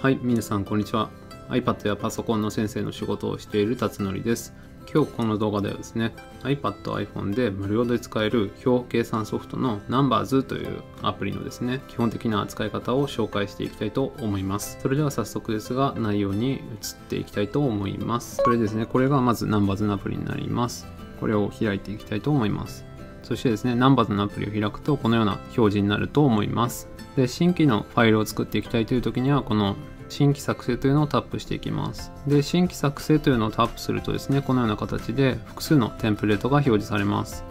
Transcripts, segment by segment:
はい、皆さんこんにちは。iPad やパソコンの先生の仕事をしている辰則です。今日この動画ではですね、iPad、iPhone で無料で使える表計算ソフトの Numbers というアプリのですね、基本的な使い方を紹介していきたいと思います。それでは早速ですが、内容に移っていきたいと思います。それですね、これがまず Numbers のアプリになります。これを開いていきたいと思います。そしてですね、Numbers のアプリを開くとこのような表示になると思います。で新規のファイルを作っていきたいという時にはこの新規作成というのをタップしていきます。で、新規作成というのをタップするとですね、このような形で複数のテンプレートが表示されます。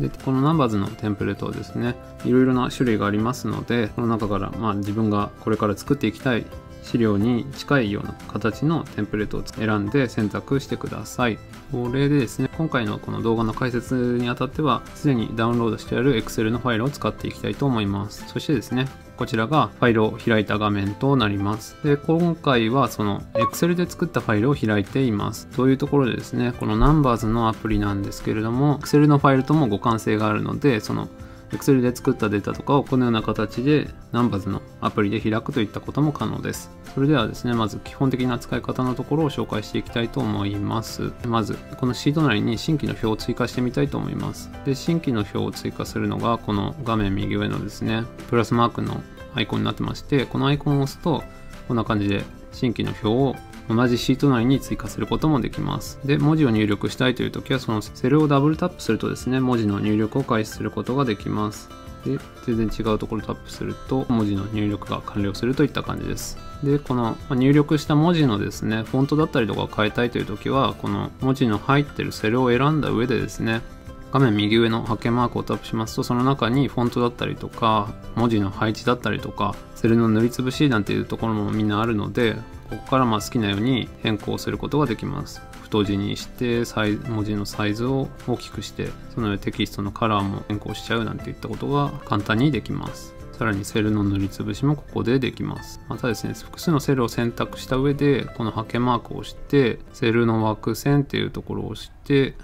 で、このナンバーズのテンプレートはですね、いろいろな種類がありますので、この中からまあ自分がこれから作っていきたい資料に近いような形のテンプレートを選んで選択してください。これでですね、今回のこの動画の解説にあたっては、すでにダウンロードしてある Excel のファイルを使っていきたいと思います。そしてですね、こちらがファイルを開いた画面となります。で、今回はその Excel で作ったファイルを開いています。というところでですね、この Numbers のアプリなんですけれども、Excel のファイルとも互換性があるので、その Excel で作ったデータとかをこのような形で Numbers のアプリで開くといったことも可能です。それではですね、まず基本的な使い方のところを紹介していきたいと思います。まず、このシート内に新規の表を追加してみたいと思います。で、新規の表を追加するのが、この画面右上のですね、プラスマークのアイコンになってまして、このアイコンを押すと、こんな感じで新規の表を同じシート内に追加することもできます。で、文字を入力したいというときは、そのセルをダブルタップするとですね、文字の入力を開始することができます。で、全然違うところタップすると、文字の入力が完了するといった感じです。で、この入力した文字のですね、フォントだったりとかを変えたいというときは、この文字の入ってるセルを選んだ上でですね、画面右上のハケマークをタップしますと、その中にフォントだったりとか、文字の配置だったりとか、セルの塗りつぶしなんていうところもみんなあるので、ここからまあ好きなように変更することができます。太字にしてサイ文字のサイズを大きくしてその上テキストのカラーも変更しちゃうなんていったことが簡単にできます。さらにセルの塗りつぶしもここでできます。またですね、複数のセルを選択した上で、このハケマークを押して、セルの枠線っていうところを押して、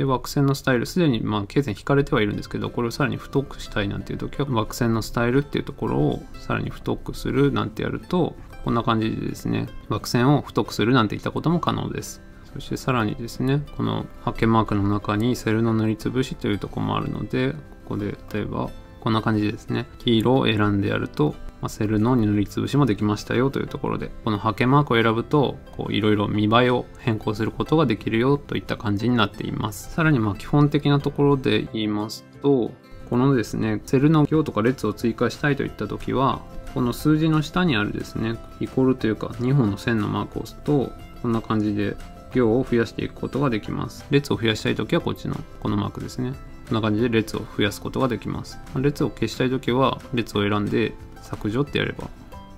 で、枠線のスタイル、すでにまあ経線引かれてはいるんですけど、これをさらに太くしたいなんていう時は、枠線のスタイルっていうところをさらに太くするなんてやると、こんな感じでですね、枠線を太くするなんていったことも可能です。そしてさらにですね、このハケマークの中にセルの塗りつぶしというとこもあるので、ここで例えばこんな感じでですね、黄色を選んでやると、まあ、セルの塗りつぶしもできましたよというところで、このハケマークを選ぶと、いろいろ見栄えを変更することができるよといった感じになっています。さらにま基本的なところで言いますと、このですね、セルの行とか列を追加したいといったときは、この数字の下にあるですね、イコールというか2本の線のマークを押すと、こんな感じで行を増やしていくことができます。列を増やしたいときはこっちのこのマークですね。こんな感じで列を増やすことができます。列を消したいときは列を選んで削除ってやれば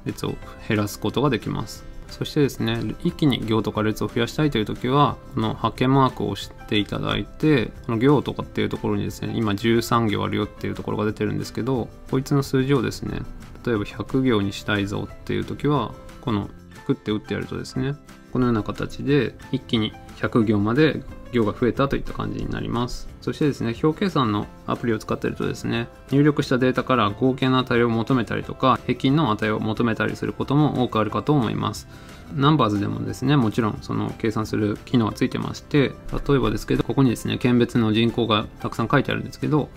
列を減らすことができます。そしてですね、一気に行とか列を増やしたいというときは、このハケマークを押していただいて、この行とかっていうところにですね、今13行あるよっていうところが出てるんですけど、こいつの数字をですね、例えば100行にしたいぞっていうときは、この100って打ってやるとですね、このような形で一気に100行まで行が増えたといった感じになります。そしてですね、表計算のアプリを使っているとですね、入力したデータから合計の値を求めたりとか、平均の値を求めたりすることも多くあるかと思います。ナンバーズでもですね、もちろんその計算する機能がついてまして、例えばですけど、ここにですね、県別の人口がたくさん書いてあるんですけど、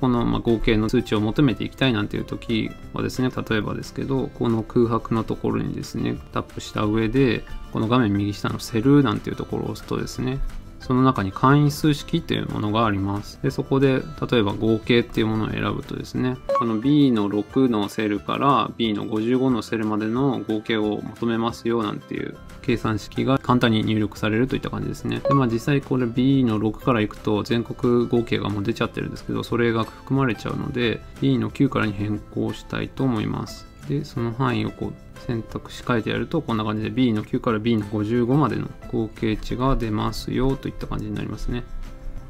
このま合計の数値を求めていきたいなんていう時はですね、例えばですけど、この空白のところにですね、タップした上で、この画面右下のセルなんていうところを押すとですね、その中に簡易数式っていうものがあります。で、そこで、例えば合計っていうものを選ぶとですね、この B の6のセルから B の55のセルまでの合計を求めますよなんていう計算式が簡単に入力されるといった感じですね。で、まあ実際これ B の6からいくと全国合計がもう出ちゃってるんですけど、それが含まれちゃうので、B の9からに変更したいと思います。で、その範囲をこう選択し変えてやるとこんな感じで B の9から B の55までの合計値が出ますよといった感じになりますね。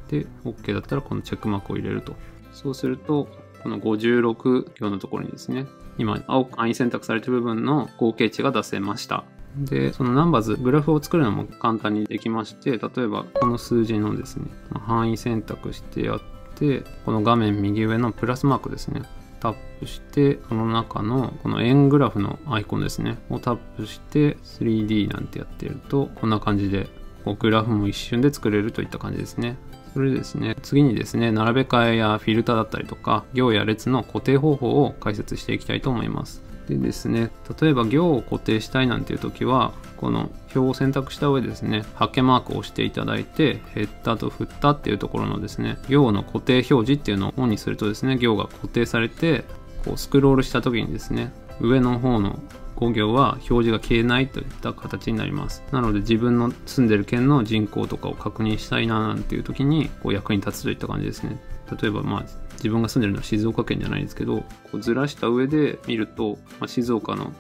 で、OK だったらこのチェックマークを入れると。そうすると、この56行のところにですね、今、青く範囲選択されてる部分の合計値が出せました。で、そのナンバーズ、グラフを作るのも簡単にできまして、例えばこの数字のですね、範囲選択してやって、この画面右上のプラスマークですね。タップしてこの中のこの円グラフのアイコンですね。をタップして 3D なんてやってるとこんな感じでこうグラフも一瞬で作れるといった感じですね。それですね次にですね並べ替えやフィルターだったりとか行や列の固定方法を解説していきたいと思います。でですね例えば行を固定したいなんていう時はこの表を選択した上でですねハケマークを押していただいてヘッダとフッタっていうところのですね行の固定表示っていうのをオンにするとですね行が固定されてこうスクロールした時にですね上の方の5行は表示が消えないといった形になります。なので自分の住んでる県の人口とかを確認したいななんていう時にこう役に立つといった感じですね。例えばまあ自分が住んでるのは静岡県じゃないですけどこうずらした上で見ると、まあ、静岡の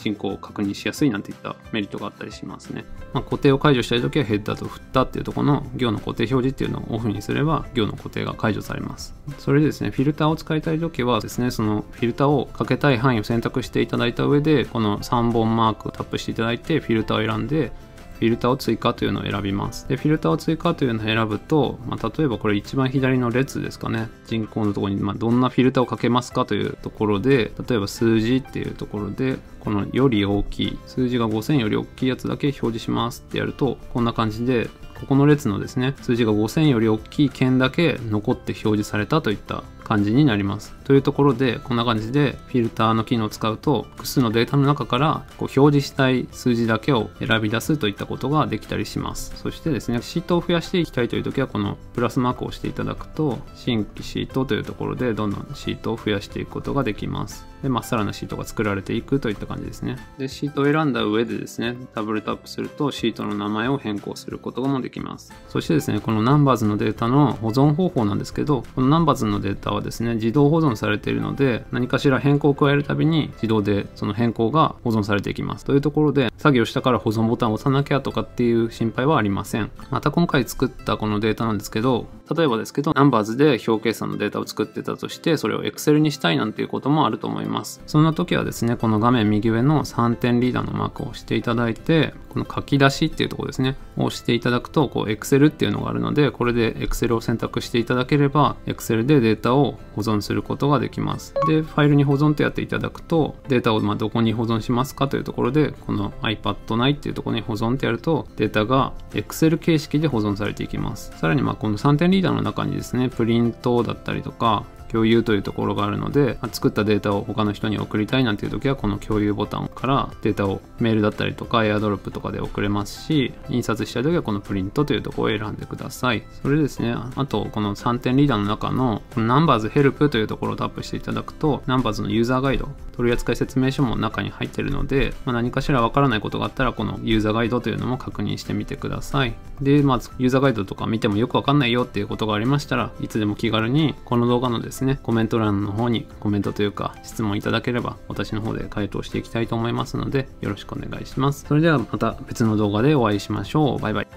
進行を確認しやすいなんていったメリットがあったりしますね。まあ、固定を解除したい時はヘッダーと振ったっていうところの行の固定表示っていうのをオフにすれば行の固定が解除されます。それでですね、フィルターを使いたい時はですね、そのフィルターをかけたい範囲を選択していただいた上で、この3本マークをタップしていただいて、フィルターを選んで、フィルターを追加というのを選びます。で、フィルターを追加というのを選ぶと、まあ、例えばこれ一番左の列ですかね。人口のところに、まあ、どんなフィルターをかけますかというところで、例えば数字っていうところで、このより大きい、数字が5000より大きいやつだけ表示しますってやると、こんな感じで、ここの列のですね、数字が5000より大きい件だけ残って表示されたといった感じになります。というところで、こんな感じでフィルターの機能を使うと、複数のデータの中からこう表示したい数字だけを選び出すといったことができたりします。そしてですね、シートを増やしていきたいという時は、このプラスマークを押していただくと、新規シートというところでどんどんシートを増やしていくことができます。で、まっさらなシートが作られていくといった感じですね。で、シートを選んだ上でですね、ダブルタップするとシートの名前を変更することもできます。そしてですね、このナンバーズのデータの保存方法なんですけど、このナンバーズのデータはですね、自動保存されているので、何かしら変更を加えるたびに自動でその変更が保存されていきます。というところで、作業したから保存ボタンを押さなきゃとかっていう心配はありません。また今回作ったこのデータなんですけど、例えばですけど、ナンバーズで表計算のデータを作ってたとして、それを Excel にしたいなんていうこともあると思います。そんな時はですね、この画面右上の3点リーダーのマークを押していただいて、この書き出しっていうところですね、を押していただくと、こう Excel っていうのがあるので、これで Excel を選択していただければ、Excel でデータを保存することができます。で、ファイルに保存とやっていただくと、データをまどこに保存しますかというところで、この iPad 内っていうところに保存ってやると、データが Excel 形式で保存されていきます。さらにまこの3点リーダーリーダーの中にですね、プリントだったりとか、共有というところがあるので、作ったデータを他の人に送りたいなんていう時はこの共有ボタンからデータをメールだったりとか AirDrop とかで送れますし印刷したい時はこのプリントというところを選んでください。それですねあとこの3点リーダーの中のこの Numbers Help というところをタップしていただくと Numbers のユーザーガイド取扱説明書も中に入ってるので、まあ、何かしらわからないことがあったらこのユーザーガイドというのも確認してみてくださいでまずユーザーガイドとか見てもよくわかんないよっていうことがありましたらいつでも気軽にこの動画のですねコメント欄の方にコメントというか質問いただければ私の方で回答していきたいと思いますのでよろしくお願いします。それではまた別の動画でお会いしましょう。バイバイ。